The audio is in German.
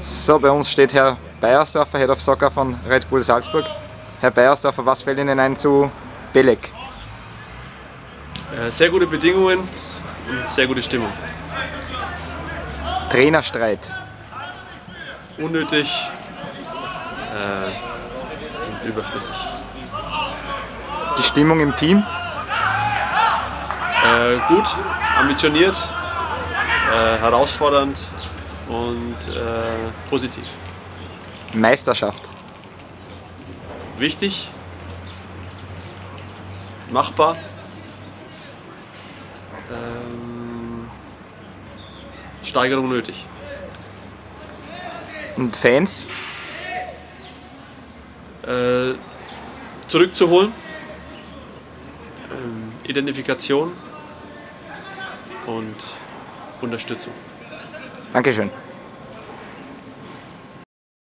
So, bei uns steht Herr Beiersdorfer, Head of Soccer von Red Bull Salzburg. Herr Beiersdorfer, was fällt Ihnen ein zu Belek? Äh, sehr gute Bedingungen und sehr gute Stimmung. Trainerstreit. Unnötig äh, und überflüssig. Die Stimmung im Team? Äh, gut, ambitioniert, äh, herausfordernd und äh, positiv. Meisterschaft. Wichtig, machbar, ähm, Steigerung nötig. Und Fans? Äh, zurückzuholen, ähm, Identifikation und Unterstützung. Dankeschön.